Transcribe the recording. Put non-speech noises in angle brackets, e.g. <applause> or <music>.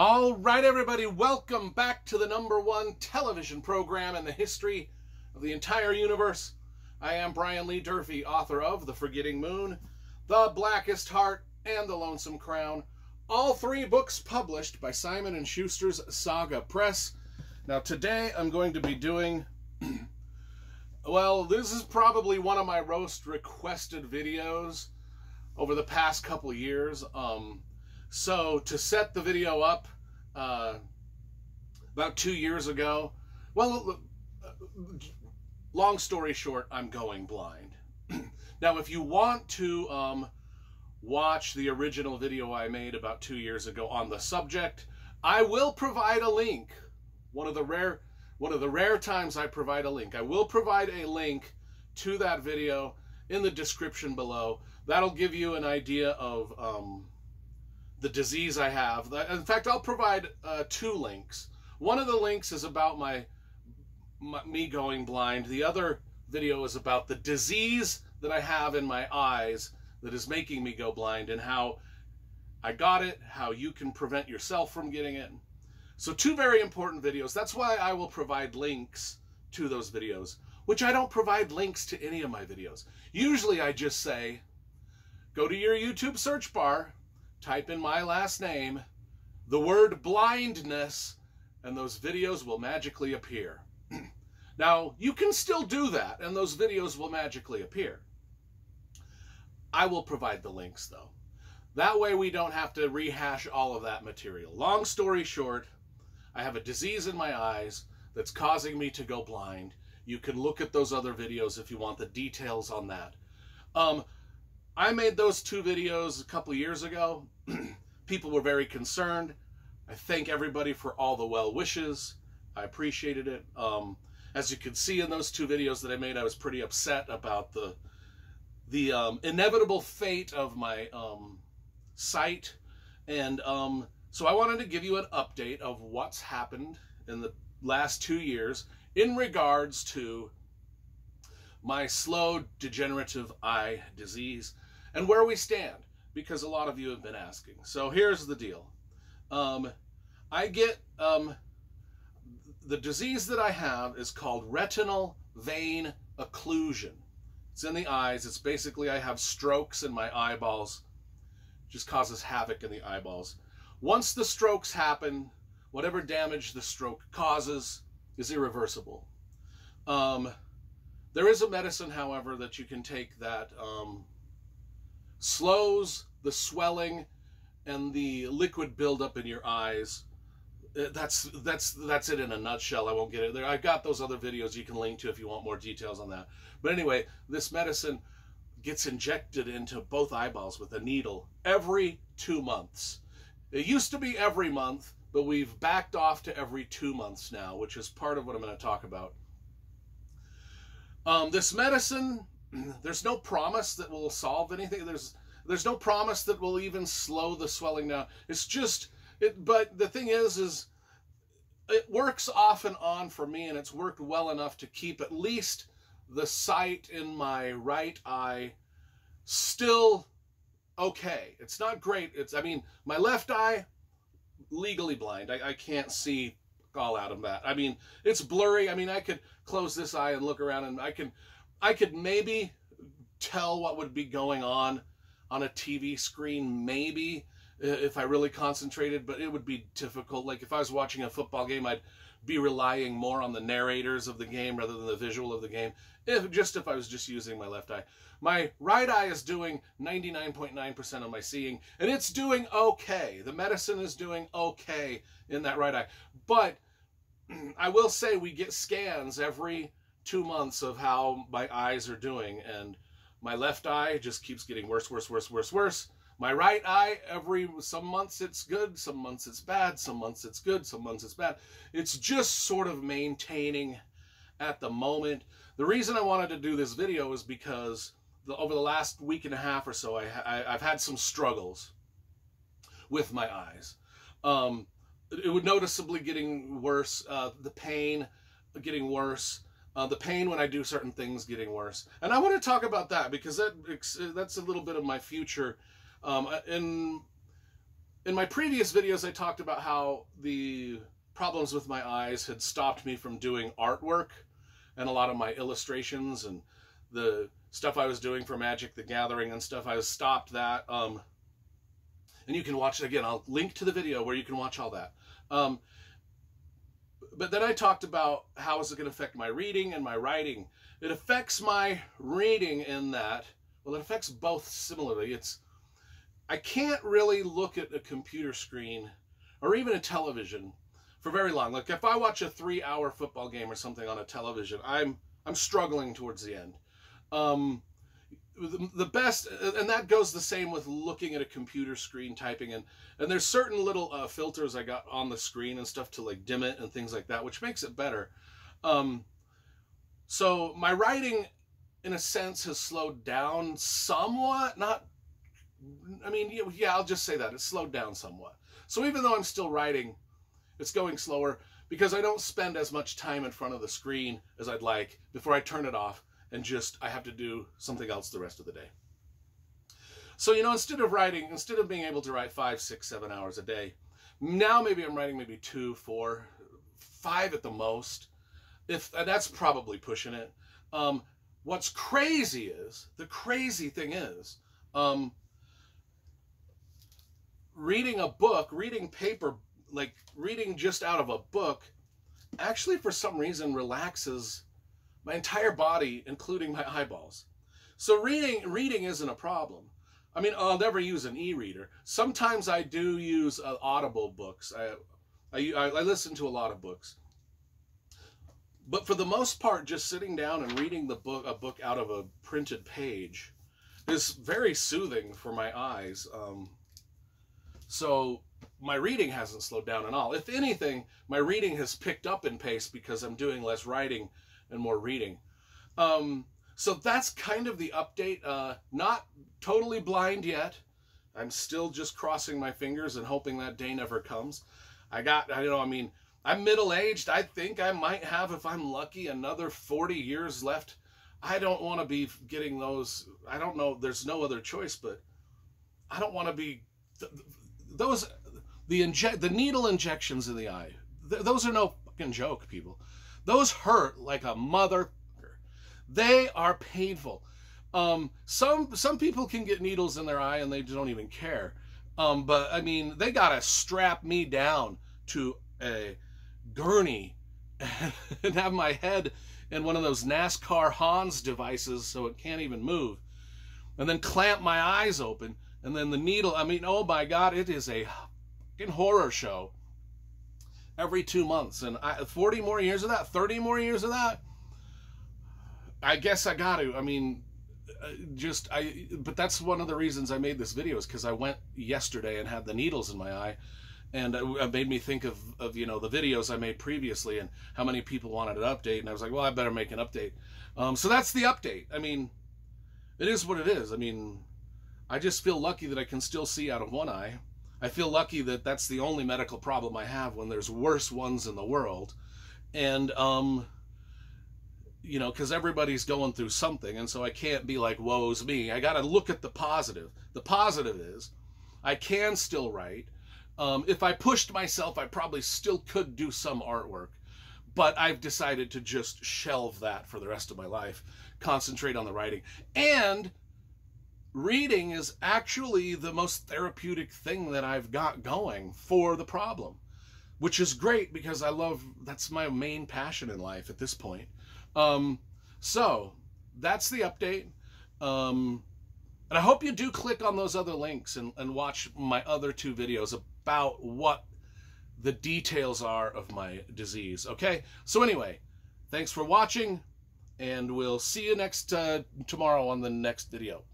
All right, everybody, welcome back to the number one television program in the history of the entire universe. I am Brian Lee Durfee, author of The Forgetting Moon, The Blackest Heart, and The Lonesome Crown. All three books published by Simon & Schuster's Saga Press. Now, today I'm going to be doing... <clears throat> well, this is probably one of my most requested videos over the past couple years. Um, so to set the video up uh, about two years ago, well, long story short, I'm going blind. <clears throat> now, if you want to um, watch the original video I made about two years ago on the subject, I will provide a link. One of the rare one of the rare times I provide a link. I will provide a link to that video in the description below. That'll give you an idea of um, the disease I have. In fact, I'll provide uh, two links. One of the links is about my, my, me going blind. The other video is about the disease that I have in my eyes that is making me go blind and how I got it, how you can prevent yourself from getting it. So two very important videos. That's why I will provide links to those videos, which I don't provide links to any of my videos. Usually I just say, go to your YouTube search bar, type in my last name, the word blindness, and those videos will magically appear. <clears throat> now, you can still do that, and those videos will magically appear. I will provide the links, though. That way we don't have to rehash all of that material. Long story short, I have a disease in my eyes that's causing me to go blind. You can look at those other videos if you want the details on that. Um, I made those two videos a couple years ago. <clears throat> People were very concerned. I thank everybody for all the well wishes. I appreciated it. Um, as you can see in those two videos that I made, I was pretty upset about the the um, inevitable fate of my um, sight. And um, so I wanted to give you an update of what's happened in the last two years in regards to my slow degenerative eye disease and where we stand, because a lot of you have been asking. So here's the deal. Um, I get um, the disease that I have is called retinal vein occlusion. It's in the eyes. It's basically I have strokes in my eyeballs. It just causes havoc in the eyeballs. Once the strokes happen, whatever damage the stroke causes is irreversible. Um, there is a medicine, however, that you can take that um, slows the swelling and the liquid buildup in your eyes. Uh, that's that's that's it in a nutshell. I won't get it there. I've got those other videos you can link to if you want more details on that. But anyway, this medicine gets injected into both eyeballs with a needle every two months. It used to be every month, but we've backed off to every two months now, which is part of what I'm going to talk about. Um, this medicine <clears throat> there's no promise that will solve anything. There's there's no promise that will even slow the swelling down. It's just it. But the thing is, is it works off and on for me, and it's worked well enough to keep at least the sight in my right eye still okay. It's not great. It's I mean my left eye legally blind. I, I can't see all out of that. I mean it's blurry. I mean I could close this eye and look around, and I can I could maybe tell what would be going on on a TV screen, maybe if I really concentrated, but it would be difficult. Like if I was watching a football game, I'd be relying more on the narrators of the game rather than the visual of the game. If just if I was just using my left eye. My right eye is doing 99.9% of my seeing, and it's doing okay. The medicine is doing okay in that right eye. But <clears throat> I will say we get scans every two months of how my eyes are doing, and my left eye just keeps getting worse, worse, worse, worse, worse. My right eye, every some months it's good, some months it's bad, some months it's good, some months it's bad. It's just sort of maintaining at the moment. The reason I wanted to do this video is because the, over the last week and a half or so, I, I, have had some struggles with my eyes. Um, it would noticeably getting worse, uh, the pain getting worse, uh, the pain when I do certain things getting worse. And I want to talk about that because that that's a little bit of my future. Um, and in my previous videos, I talked about how the problems with my eyes had stopped me from doing artwork and a lot of my illustrations and the stuff I was doing for Magic the Gathering and stuff. I stopped that. Um, and you can watch it again. I'll link to the video where you can watch all that. Um, but then I talked about how is it going to affect my reading and my writing. It affects my reading in that, well, it affects both similarly. It's, I can't really look at a computer screen or even a television for very long. Like if I watch a three-hour football game or something on a television, I'm I'm struggling towards the end. Um, the, best, and that goes the same with looking at a computer screen, typing and And there's certain little uh, filters I got on the screen and stuff to like dim it and things like that, which makes it better. Um, so my writing, in a sense, has slowed down somewhat. Not, I mean, yeah, I'll just say that it's slowed down somewhat. So even though I'm still writing, it's going slower because I don't spend as much time in front of the screen as I'd like before I turn it off and just I have to do something else the rest of the day. So, you know, instead of writing, instead of being able to write five, six, seven hours a day, now maybe I'm writing maybe two, four, five at the most. If that's probably pushing it. Um, what's crazy is the crazy thing is um, reading a book, reading paper, like reading just out of a book, actually for some reason relaxes my entire body, including my eyeballs. So reading reading isn't a problem. I mean, I'll never use an e-reader. Sometimes I do use uh, Audible books. I, I, I listen to a lot of books. But for the most part, just sitting down and reading the book, a book out of a printed page, is very soothing for my eyes. Um, so my reading hasn't slowed down at all. If anything, my reading has picked up in pace because I'm doing less writing and more reading. Um, so that's kind of the update. Uh, not totally blind yet. I'm still just crossing my fingers and hoping that day never comes. I got, I know, I mean, I'm middle aged. I think I might have, if I'm lucky, another 40 years left. I don't want to be getting those. I don't know. There's no other choice, but I don't want to be th- those the inject the needle injections in the eye. Th- those are no fucking joke, people. Those hurt like a mother. They are painful. Um, some some people can get needles in their eye and they don't even care. Um, but I mean, they gotta strap me down to a gurney <laughs> and have my head in one of those NASCAR Hans devices so it can't even move, and then clamp my eyes open, and then the needle. I mean, oh my God, it is a fucking horror show every two months. And I, 40 more years of that, 30 more years of that, I guess I got to. I mean, uh, just I but that's one of the reasons I made this video is because I went yesterday and had the needles in my eye and it made me think of, of you know the videos I made previously and how many people wanted an update and I was like well I better make an update um, so that's the update I mean it is what it is I mean I just feel lucky that I can still see out of one eye I feel lucky that that's the only medical problem I have when there's worse ones in the world. And, um, you know, because everybody's going through something. And so I can't be like, woe's me. I got to look at the positive. The positive is I can still write. Um, if I pushed myself, I probably still could do some artwork. But I've decided to just shelve that for the rest of my life, concentrate on the writing. And reading is actually the most therapeutic thing that I've got going for the problem, which is great because I love that's my main passion in life at this point. Um, so that's the update. Um, and I hope you do click on those other links and, and watch my other two videos about what the details are of my disease. Okay, so anyway, thanks for watching, and we'll see you next uh, tomorrow on the next video.